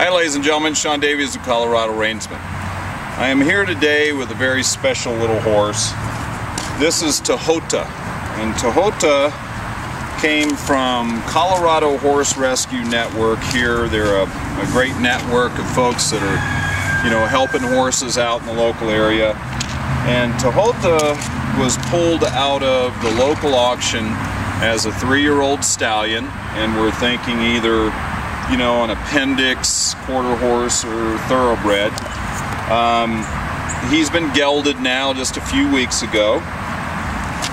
Hi ladies and gentlemen, Sean Davies of Colorado Reinsman. I am here today with a very special little horse. This is Tahota, and Tahota came from Colorado Horse Rescue Network here. They're a, a great network of folks that are, you know, helping horses out in the local area. And Tahota was pulled out of the local auction as a three-year-old stallion, and we're thinking either, you know, an appendix, quarter horse, or thoroughbred. Um, he's been gelded now just a few weeks ago.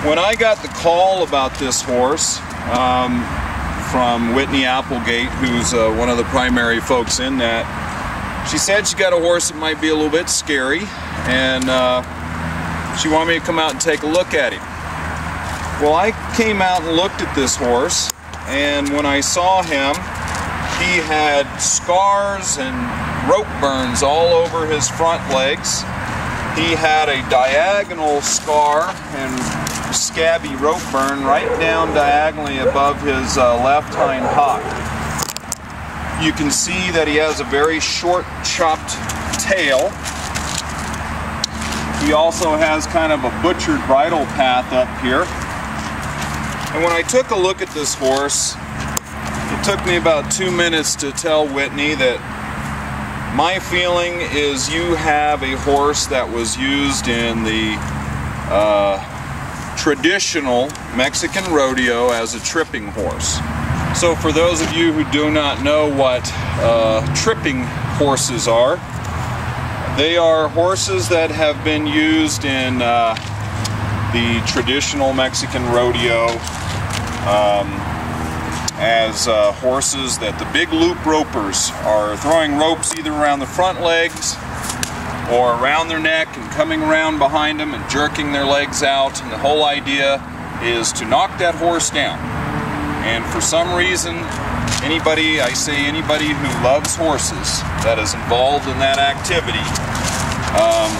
When I got the call about this horse, um, from Whitney Applegate, who's uh, one of the primary folks in that. She said she got a horse that might be a little bit scary, and uh, she wanted me to come out and take a look at him. Well, I came out and looked at this horse, and when I saw him, he had scars and rope burns all over his front legs. He had a diagonal scar and scabby rope burn right down diagonally above his uh, left hind hock. You can see that he has a very short chopped tail. He also has kind of a butchered bridle path up here. And when I took a look at this horse, took me about two minutes to tell Whitney that my feeling is you have a horse that was used in the uh, traditional Mexican rodeo as a tripping horse. So for those of you who do not know what uh, tripping horses are, they are horses that have been used in uh, the traditional Mexican rodeo um, as uh, horses that the big loop ropers are throwing ropes either around the front legs or around their neck and coming around behind them and jerking their legs out. And the whole idea is to knock that horse down. And for some reason, anybody, I say anybody who loves horses that is involved in that activity, um,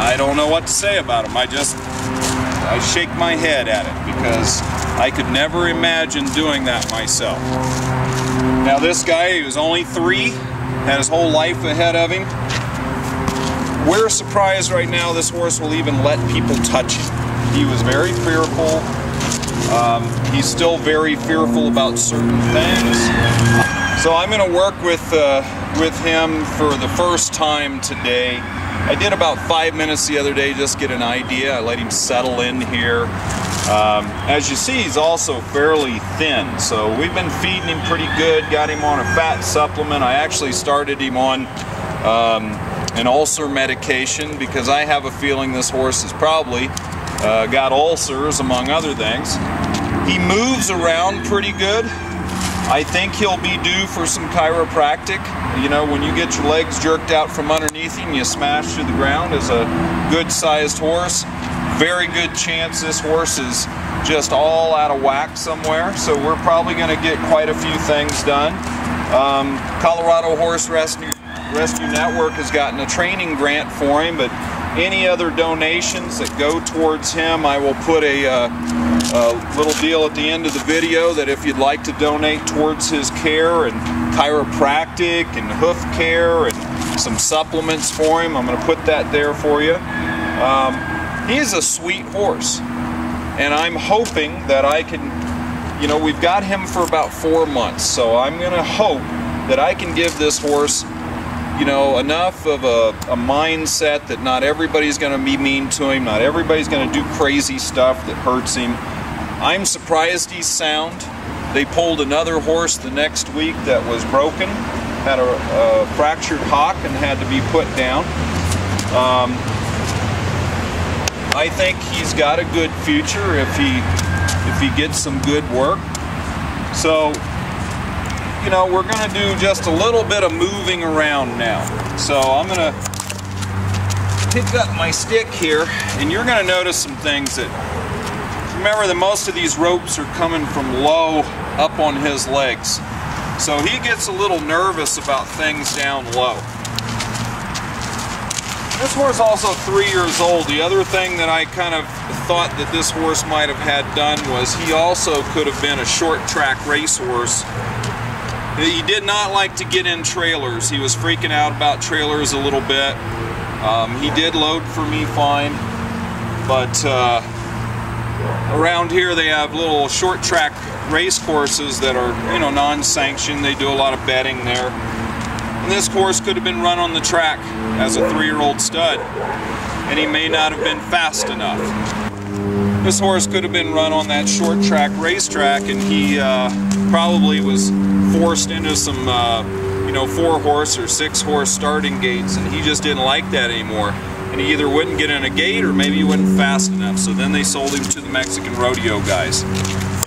I don't know what to say about them. I just, I shake my head at it because I could never imagine doing that myself. Now this guy, he was only three, had his whole life ahead of him. We're surprised right now this horse will even let people touch him. He was very fearful. Um, he's still very fearful about certain things. So I'm going to work with, uh, with him for the first time today. I did about five minutes the other day just get an idea. I let him settle in here. Um, as you see, he's also fairly thin, so we've been feeding him pretty good, got him on a fat supplement. I actually started him on um, an ulcer medication because I have a feeling this horse has probably uh, got ulcers among other things. He moves around pretty good. I think he'll be due for some chiropractic. You know, when you get your legs jerked out from underneath him, you smash to the ground as a good sized horse. Very good chance this horse is just all out of whack somewhere. So we're probably going to get quite a few things done. Um, Colorado Horse Rescue Rescue Network has gotten a training grant for him, but any other donations that go towards him, I will put a, uh, a, little deal at the end of the video that if you'd like to donate towards his care and chiropractic and hoof care and some supplements for him, I'm going to put that there for you. Um, he's a sweet horse, and I'm hoping that I can, you know, we've got him for about four months, so I'm going to hope that I can give this horse you know, enough of a, a mindset that not everybody's going to be mean to him, not everybody's going to do crazy stuff that hurts him. I'm surprised he's sound. They pulled another horse the next week that was broken, had a, a fractured hock and had to be put down. Um, I think he's got a good future if he if he gets some good work. So you know, we're going to do just a little bit of moving around now. So I'm going to pick up my stick here, and you're going to notice some things that, remember that most of these ropes are coming from low up on his legs. So he gets a little nervous about things down low. This horse is also three years old. The other thing that I kind of thought that this horse might have had done was he also could have been a short track racehorse He did not like to get in trailers. He was freaking out about trailers a little bit. Um, he did load for me fine, but uh, around here they have little short track race courses that are, you know, non-sanctioned. They do a lot of betting there. And this horse could have been run on the track as a three-year-old stud, and he may not have been fast enough. This horse could have been run on that short track racetrack, and he uh, probably was forced into some, uh, you know, four horse or six horse starting gates, and he just didn't like that anymore. And he either wouldn't get in a gate or maybe he wasn't fast enough. So then they sold him to the Mexican rodeo guys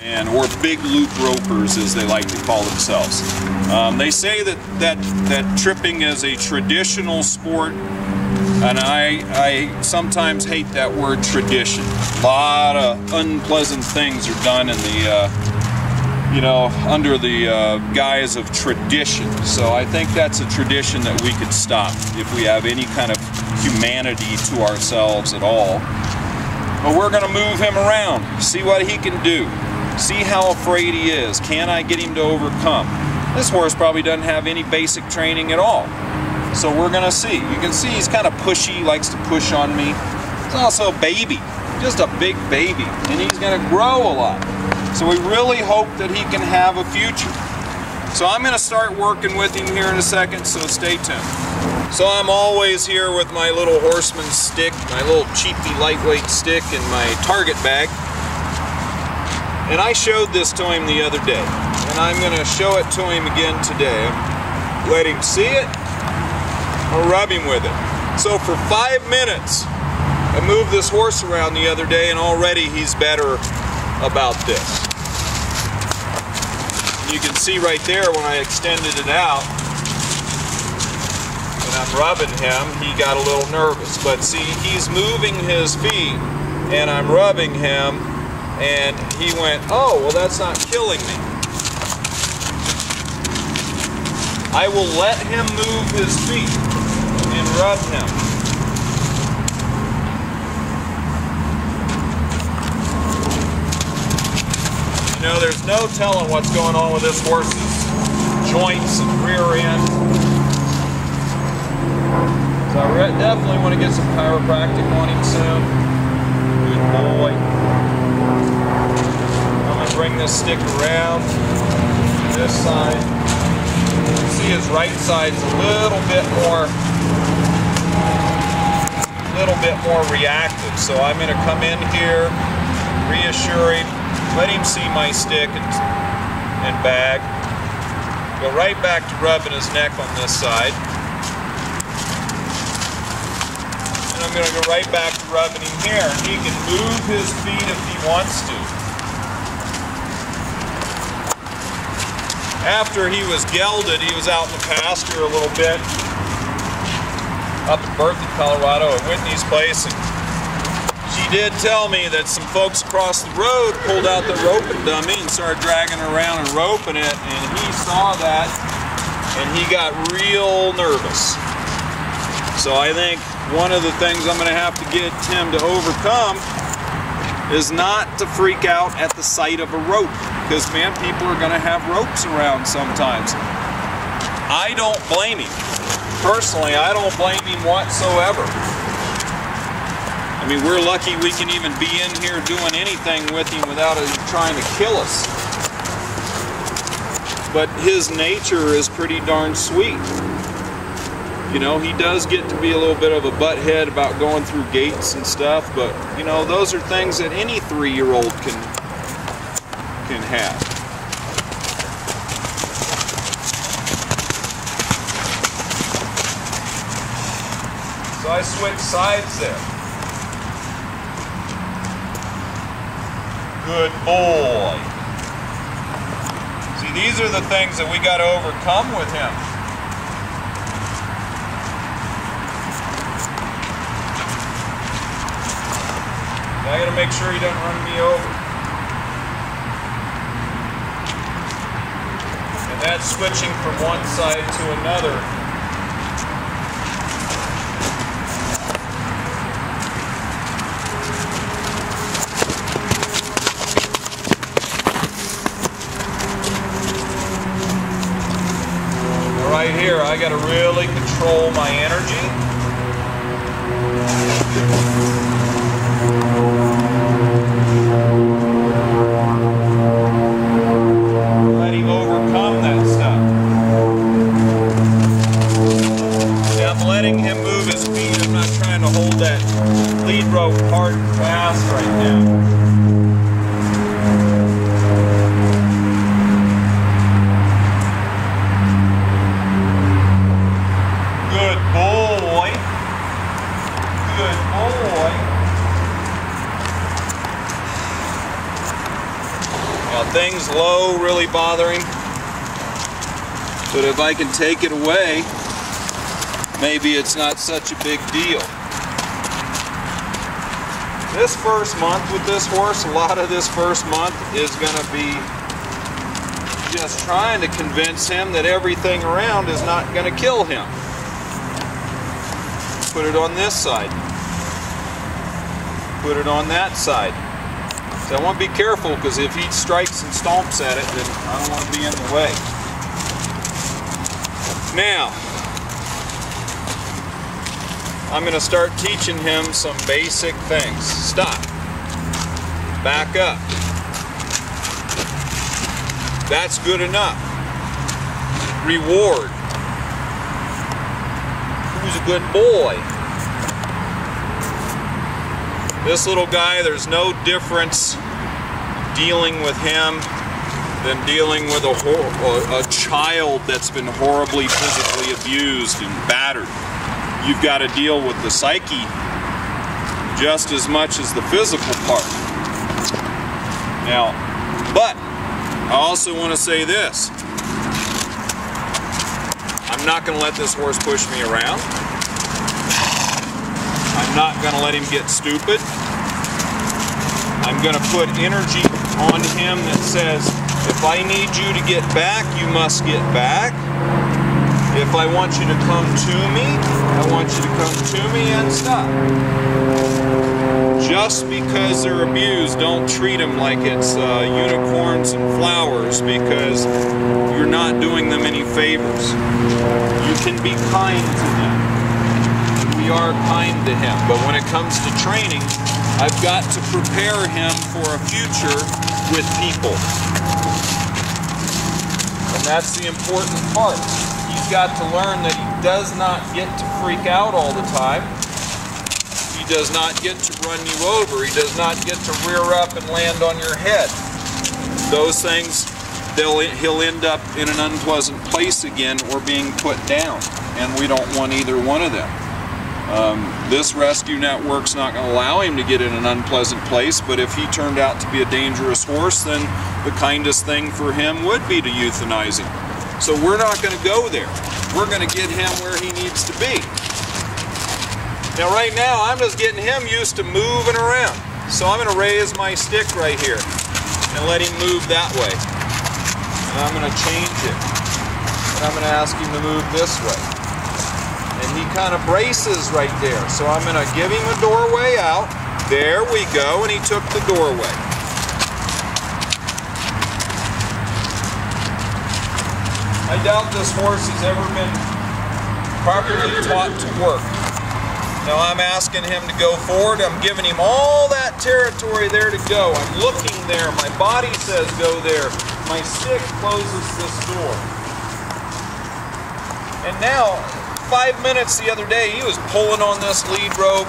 and or big loop ropers as they like to call themselves. Um, they say that, that, that tripping is a traditional sport and I, I sometimes hate that word tradition. A lot of unpleasant things are done in the, uh, you know, under the uh, guise of tradition. So I think that's a tradition that we could stop if we have any kind of humanity to ourselves at all. But we're going to move him around, see what he can do. See how afraid he is. Can I get him to overcome? This horse probably doesn't have any basic training at all. So we're gonna see. You can see he's kind of pushy, likes to push on me. He's also a baby, just a big baby, and he's gonna grow a lot. So we really hope that he can have a future. So I'm gonna start working with him here in a second, so stay tuned. So I'm always here with my little horseman stick, my little cheapy lightweight stick and my target bag. And I showed this to him the other day. And I'm going to show it to him again today. Let him see it. Or rub him with it. So for five minutes, I moved this horse around the other day and already he's better about this. You can see right there when I extended it out, when I'm rubbing him, he got a little nervous. But see, he's moving his feet and I'm rubbing him and he went, oh, well that's not killing me. I will let him move his feet and rub him. You know, there's no telling what's going on with this horse's joints and rear end. So I definitely want to get some chiropractic on him soon. Good boy I'll bring this stick around this side. See his right side's a little bit more little bit more reactive. So I'm going to come in here, reassure him, let him see my stick and, and bag. Go right back to rubbing his neck on this side. And I'm going to go right back to rubbing him here. He can move his feet if he wants to. After he was gelded, he was out in the pasture a little bit up in Berthoud, Colorado at Whitney's place. And she did tell me that some folks across the road pulled out the roping dummy and started dragging around and roping it. And he saw that and he got real nervous. So I think one of the things I'm going to have to get Tim to overcome is not to freak out at the sight of a rope because man, people are going to have ropes around sometimes. I don't blame him. Personally, I don't blame him whatsoever. I mean, we're lucky we can even be in here doing anything with him without him trying to kill us. But his nature is pretty darn sweet. You know, he does get to be a little bit of a butthead about going through gates and stuff, but, you know, those are things that any three-year-old can have. So I switch sides there. Good boy. See, these are the things that we got to overcome with him. I got to make sure he doesn't run me over. That's switching from one side to another. Right here, I got to really control my energy. That lead rope hard and fast right now. Good boy. Good boy. Now things low really bothering. But if I can take it away, maybe it's not such a big deal. This first month with this horse, a lot of this first month is going to be just trying to convince him that everything around is not going to kill him. Put it on this side. Put it on that side. So I want to be careful because if he strikes and stomps at it, then I don't want to be in the way. Now, I'm going to start teaching him some basic things. Stop. Back up. That's good enough. Reward. Who's a good boy? This little guy, there's no difference dealing with him than dealing with a, a, a child that's been horribly physically abused and battered. You've got to deal with the psyche just as much as the physical part. Now, but I also want to say this. I'm not going to let this horse push me around. I'm not going to let him get stupid. I'm going to put energy on him that says, if I need you to get back, you must get back. If I want you to come to me, I want you to come to me and stop. Just because they're abused, don't treat them like it's uh, unicorns and flowers because you're not doing them any favors. You can be kind to them. We are kind to him, but when it comes to training, I've got to prepare him for a future with people. And that's the important part got to learn that he does not get to freak out all the time. He does not get to run you over. He does not get to rear up and land on your head. Those things, he'll end up in an unpleasant place again or being put down. And we don't want either one of them. Um, this rescue network's not going to allow him to get in an unpleasant place, but if he turned out to be a dangerous horse, then the kindest thing for him would be to euthanize him. So we're not going to go there. We're going to get him where he needs to be. Now right now I'm just getting him used to moving around. So I'm going to raise my stick right here and let him move that way. And I'm going to change it. And I'm going to ask him to move this way. And he kind of braces right there. So I'm going to give him a doorway out. There we go. And he took the doorway. I doubt this horse has ever been properly taught to work. Now I'm asking him to go forward. I'm giving him all that territory there to go. I'm looking there. My body says go there. My stick closes this door. And now, five minutes the other day, he was pulling on this lead rope.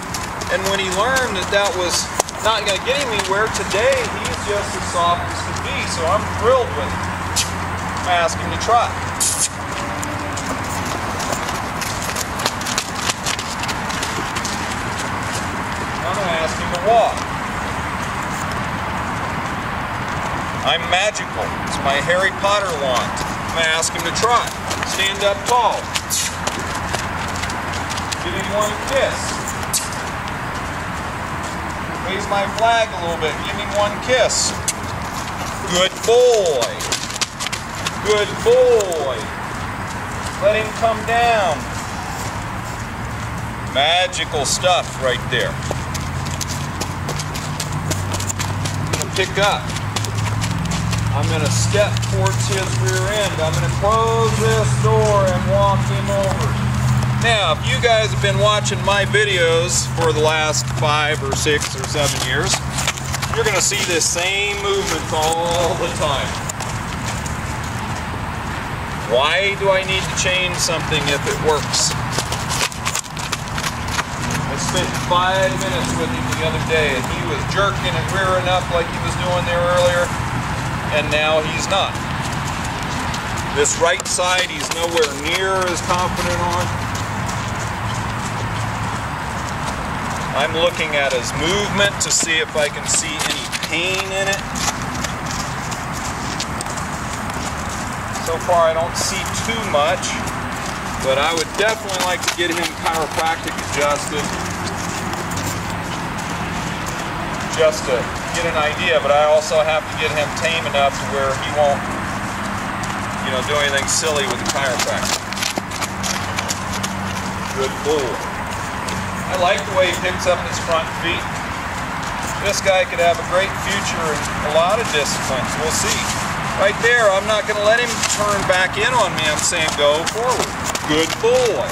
And when he learned that that was not going to get him anywhere, today he's just as soft as can be. So I'm thrilled with him. I ask him to try. I'm going to ask him to walk. I'm magical. It's my Harry Potter wand. I'm going to ask him to try. Stand up tall. Give him one kiss. Raise my flag a little bit. Give me one kiss. Good boy. Good boy. Let him come down. Magical stuff right there. I'm going to pick up. I'm going to step towards his rear end. I'm going to close this door and walk him over. Now, if you guys have been watching my videos for the last five or six or seven years, you're going to see this same movement all the time. Why do I need to change something if it works? I spent five minutes with him the other day and he was jerking and rearing up like he was doing there earlier and now he's not. This right side he's nowhere near as confident on. I'm looking at his movement to see if I can see any pain in it. So far I don't see too much, but I would definitely like to get him chiropractic adjusted just to get an idea, but I also have to get him tame enough to where he won't, you know, do anything silly with the chiropractor. Good bull. I like the way he picks up his front feet. This guy could have a great future in a lot of disciplines. We'll see. Right there, I'm not going to let him turn back in on me. I'm saying go forward. Good boy.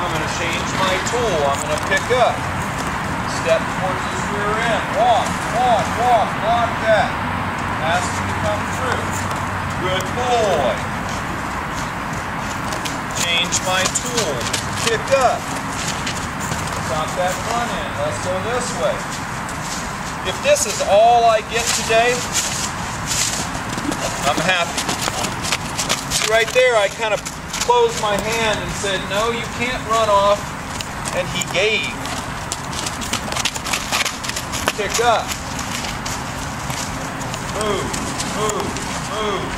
I'm going to change my tool. I'm going to pick up. Step towards his rear end. Walk, walk, walk. Block that. Has to come through. Good boy. Change my tool. Pick up. Stop that front end. Let's go this way. If this is all I get today, I'm happy. Right there, I kind of closed my hand and said, no, you can't run off. And he gave. Pick up. Move, move, move.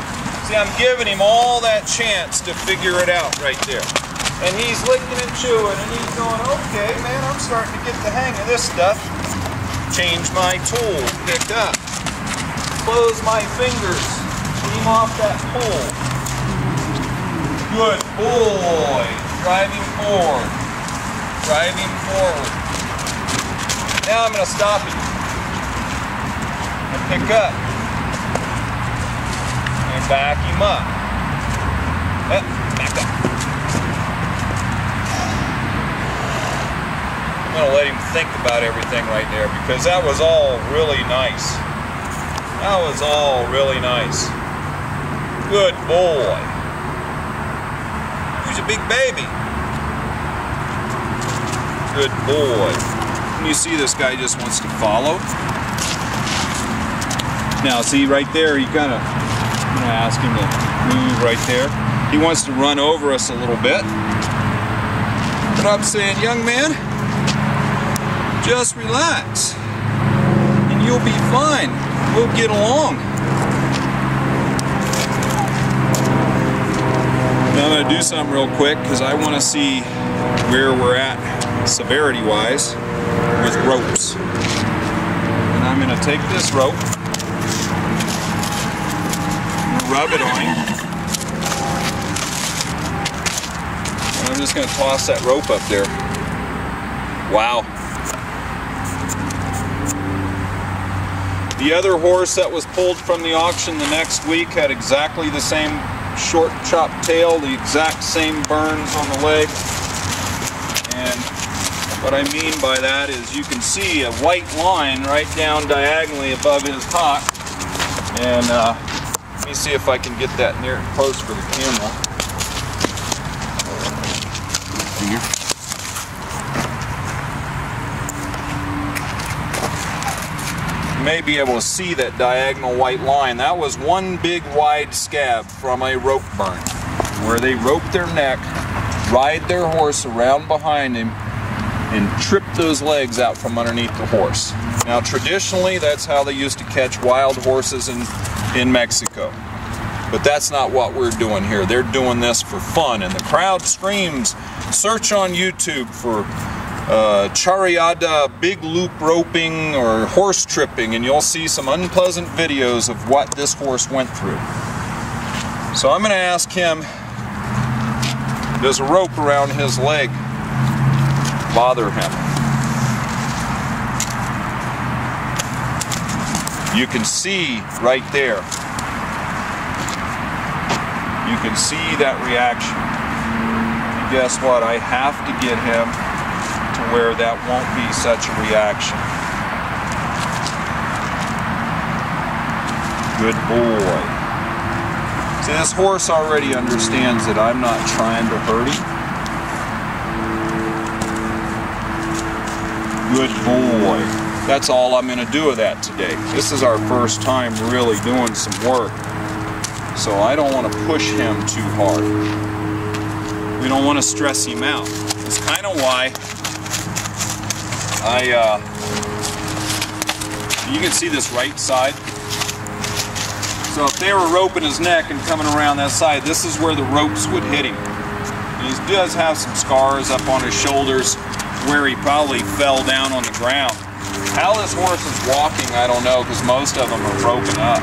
See, I'm giving him all that chance to figure it out right there. And he's licking and chewing, and he's going, okay, man, I'm starting to get the hang of this stuff. Change my tool, pick up. Close my fingers Beam off that pole. Good boy. Driving forward. Driving forward. Now I'm going to stop it. And pick up. And back him up. Eh, back up. I'm going to let him think about everything right there because that was all really nice. That was all really nice. Good boy. He's a big baby. Good boy. And you see this guy just wants to follow. Now see right there, he kind of, going to ask him to move right there. He wants to run over us a little bit. But I'm saying, young man, just relax. And you'll be fine. We'll get along. Now I'm going to do something real quick because I want to see where we're at severity wise with ropes. And I'm going to take this rope, rub it on him. And I'm just going to toss that rope up there. Wow. The other horse that was pulled from the auction the next week had exactly the same short chopped tail, the exact same burns on the leg. And what I mean by that is you can see a white line right down diagonally above his hock. And uh, let me see if I can get that near close for the camera. Here. May be able to see that diagonal white line. That was one big wide scab from a rope burn where they rope their neck, ride their horse around behind him, and trip those legs out from underneath the horse. Now traditionally that's how they used to catch wild horses in, in Mexico. But that's not what we're doing here. They're doing this for fun and the crowd screams, search on YouTube for uh, charreada big loop roping or horse tripping and you'll see some unpleasant videos of what this horse went through. So I'm going to ask him, does a rope around his leg bother him? You can see right there. You can see that reaction. guess what? I have to get him where that won't be such a reaction. Good boy. See, this horse already understands that I'm not trying to hurt him. Good boy. That's all I'm going to do with that today. This is our first time really doing some work. So I don't want to push him too hard. We don't want to stress him out. It's kind of why I, uh, you can see this right side. So if they were roping his neck and coming around that side, this is where the ropes would hit him. And he does have some scars up on his shoulders where he probably fell down on the ground. How this horse is walking, I don't know, because most of them are broken up.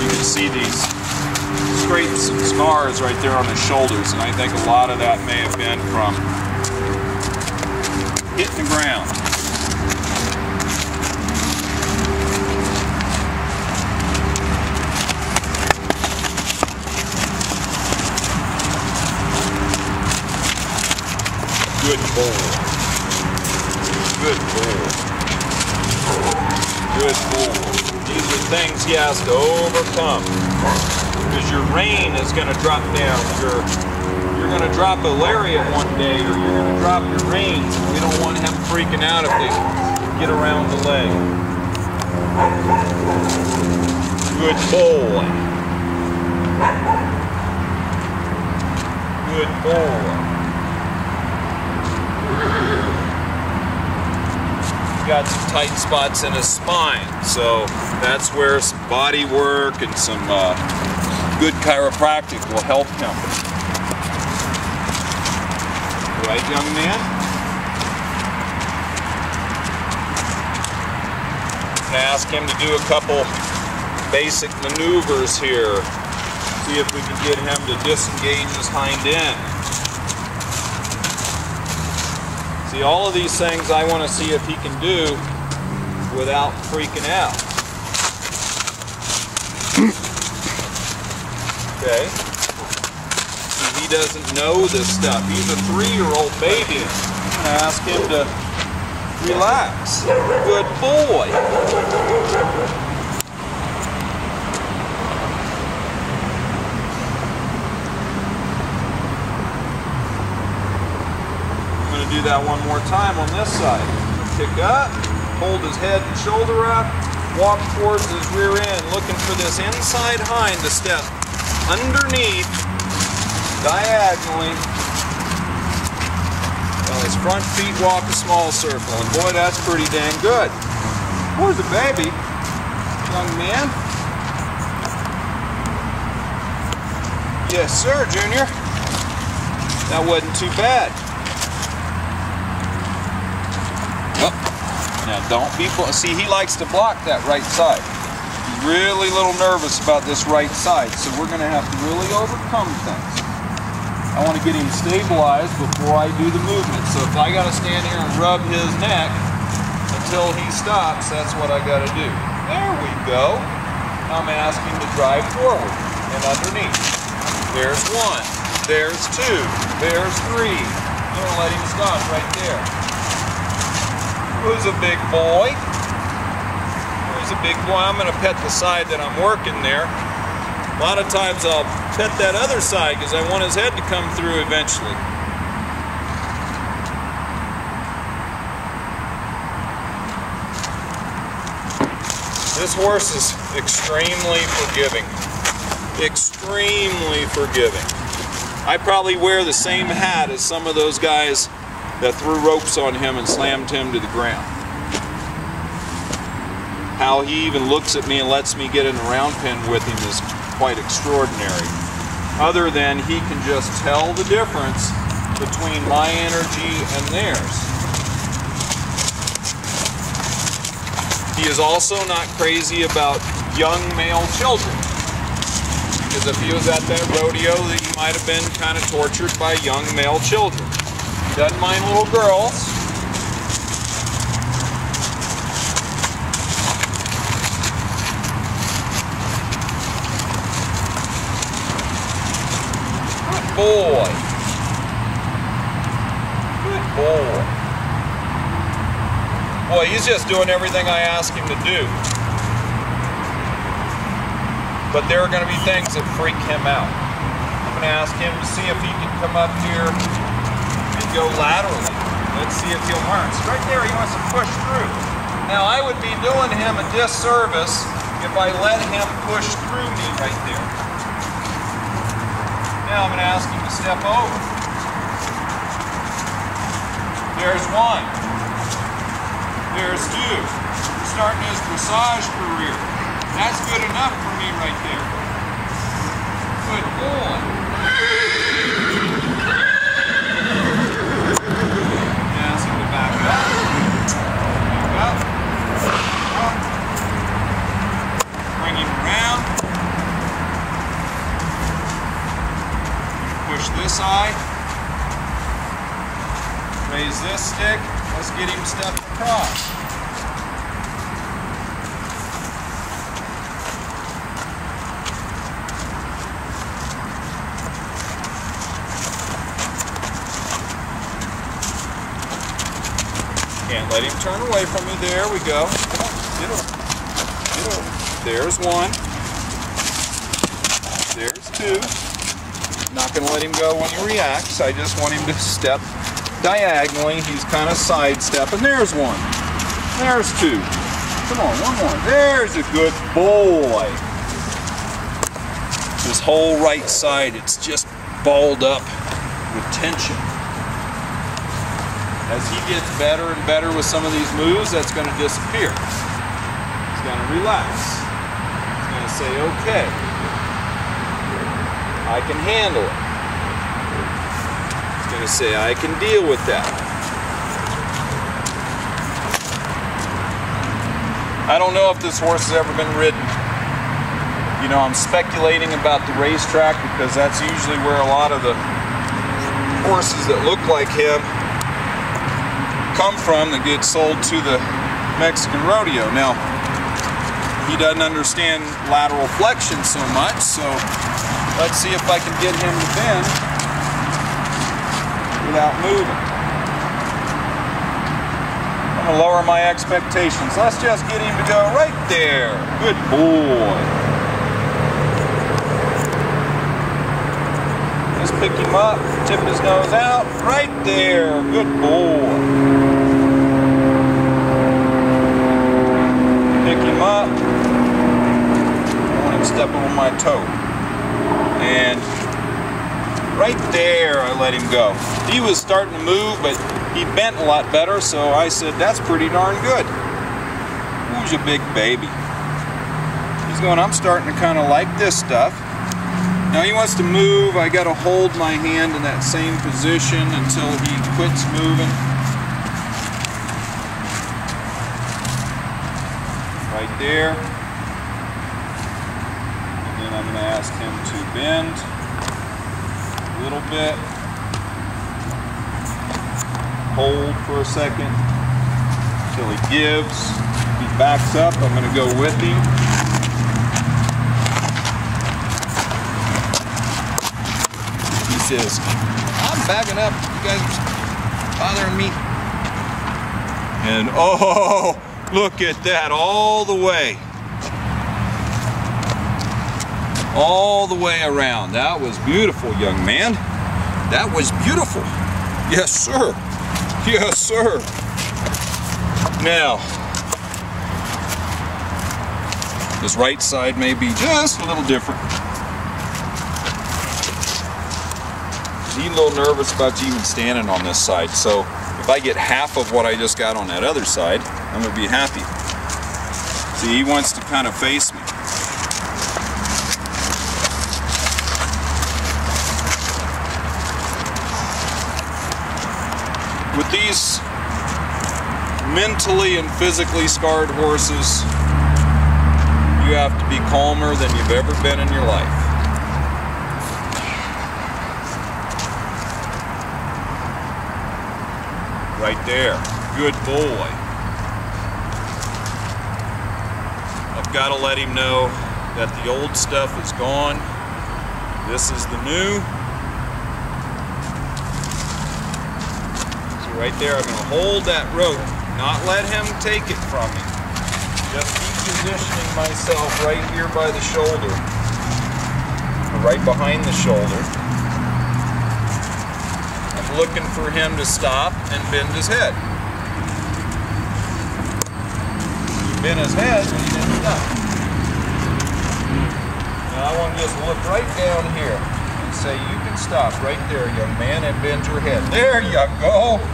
You can see these scrapes and scars right there on his shoulders, and I think a lot of that may have been from hitting the ground. Good boy. Good boy. Good boy. These are things he has to overcome. Because your rain is going to drop down. Your, you're going to drop a lariat one day or you're going to drop your reins. Don't him freaking out if they get around the leg. Good boy. Good boy. got some tight spots in his spine. So that's where some body work and some uh, good chiropractic will help him. Right, young man? I'm ask him to do a couple basic maneuvers here. See if we can get him to disengage his hind end. See, all of these things I want to see if he can do without freaking out. Okay. See, he doesn't know this stuff. He's a three-year-old baby. I'm going to ask him to relax. Good boy. I'm going to do that one more time on this side. Kick up, hold his head and shoulder up, walk towards his rear end, looking for this inside hind to step underneath, diagonally, his front feet walk a small circle. And boy, that's pretty dang good. Where's the baby? Young man? Yes, sir, Junior. That wasn't too bad. Oh, now don't be, see he likes to block that right side. He's really a little nervous about this right side, so we're gonna have to really overcome things. I wanna get him stabilized before I do the movement. So if I gotta stand here and rub his neck until he stops, that's what I gotta do. There we go. I'm asking to drive forward and underneath. There's one, there's two, there's three. I'm gonna let him stop right there. Who's a big boy? Who's a big boy? I'm going to pet the side that I'm working there. A lot of times I'll pet that other side because I want his head to come through eventually. This horse is extremely forgiving. Extremely forgiving. I probably wear the same hat as some of those guys that threw ropes on him and slammed him to the ground. How he even looks at me and lets me get in a round pen with him is quite extraordinary. Other than he can just tell the difference between my energy and theirs. He is also not crazy about young male children. Because if he was at that rodeo, he might have been kind of tortured by young male children. Doesn't mind little girls. Boy. Good boy. Boy, he's just doing everything I ask him to do. But there are going to be things that freak him out. I'm going to ask him to see if he can come up here and go laterally. Let's see if he'll learn. So right there, he wants to push through. Now, I would be doing him a disservice if I let him push through me right there. Now I'm going to ask him to step over. There's one. There's two. Starting his dressage career. That's good enough for me right there. Good boy. Ask him to back up. Back up. Up. Bring him around. Push this eye. Raise this stick. Let's get him stepped across. Can't let him turn away from me. There we go. Get over. Get over. There's one. There's two. Going to let him go when he reacts. I just want him to step diagonally. He's kind of sidestepping. There's one. There's two. Come on, one more. There's a good boy. This whole right side, it's just balled up with tension. As he gets better and better with some of these moves, that's going to disappear. He's going to relax. He's going to say, okay, I can handle it. Say, I can deal with that. I don't know if this horse has ever been ridden. You know, I'm speculating about the racetrack because that's usually where a lot of the horses that look like him come from that get sold to the Mexican rodeo. Now, he doesn't understand lateral flexion so much, so let's see if I can get him to bend without moving. I'm gonna lower my expectations. Let's just get him to go right there. Good boy. Just pick him up, tip his nose out, right there. Good boy. Pick him up. I want him stepping on my toe. And right there, I let him go. He was starting to move, but he bent a lot better, so I said, that's pretty darn good. Who's a big baby? He's going, I'm starting to kind of like this stuff. Now he wants to move. I got to hold my hand in that same position until he quits moving. Right there. And then I'm going to ask him to bend little bit. Hold for a second until he gives. He backs up. I'm going to go with him. He says, I'm backing up. You guys are bothering me. And oh, look at that all the way. All the way around. That was beautiful, young man. That was beautiful. Yes, sir. Yes, sir. Now, this right side may be just a little different. He's a little nervous about you even standing on this side. So if I get half of what I just got on that other side, I'm gonna be happy. See, he wants to kind of face me. With these mentally and physically scarred horses, you have to be calmer than you've ever been in your life. Right there. Good boy. I've got to let him know that the old stuff is gone. This is the new. Right there. I'm going to hold that rope, not let him take it from me. Just keep positioning myself right here by the shoulder, right behind the shoulder. I'm looking for him to stop and bend his head. He bent his head, but he didn't stop. Now I want to just look right down here and say, you can stop right there, young man, and bend your head. There you go.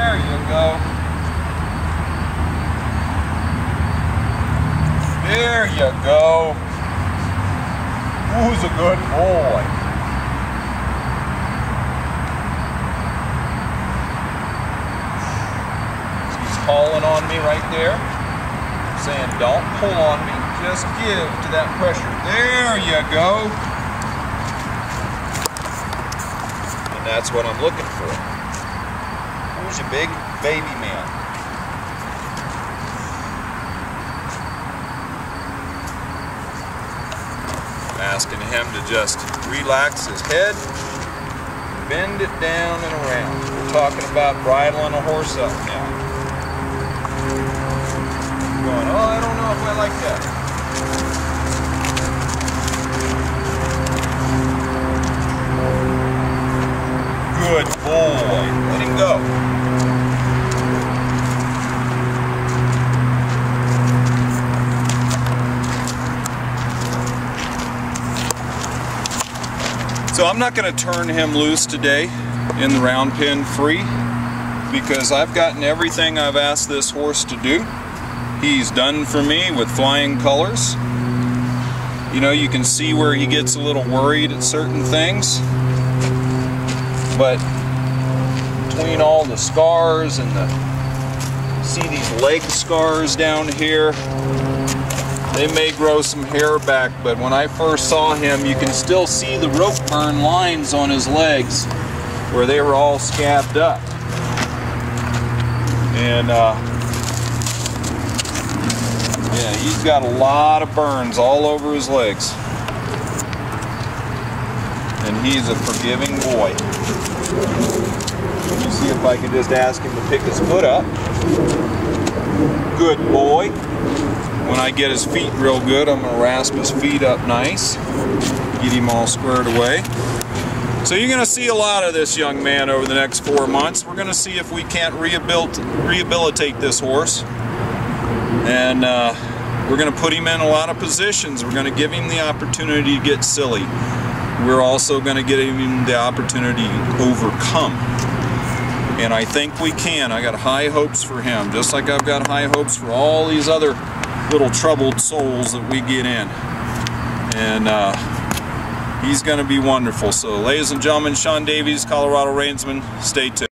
There you go. There you go. Who's a good boy? He's hauling on me right there, saying, don't pull on me, just give to that pressure. There you go. And that's what I'm looking for. Who's a big baby man? Asking him to just relax his head, bend it down and around. We're talking about bridling a horse up now. Going, oh, I don't know if I like that. Good boy. Let him go. So I'm not going to turn him loose today in the round pen free because I've gotten everything I've asked this horse to do. He's done for me with flying colors. You know, you can see where he gets a little worried at certain things. But between all the scars and the see these leg scars down here, they may grow some hair back, but when I first saw him, you can still see the rope burn lines on his legs where they were all scabbed up. And uh, yeah, he's got a lot of burns all over his legs. And he's a forgiving boy. Let me see if I can just ask him to pick his foot up. Good boy. When I get his feet real good, I'm going to rasp his feet up nice. Get him all squared away. So you're going to see a lot of this young man over the next four months. We're going to see if we can't rehabilitate this horse. And uh, we're going to put him in a lot of positions. We're going to give him the opportunity to get silly. We're also going to give him the opportunity to overcome. And I think we can. I got high hopes for him, just like I've got high hopes for all these other little troubled souls that we get in. And uh, he's going to be wonderful. So ladies and gentlemen, Sean Davies, Colorado Reinsman, stay tuned.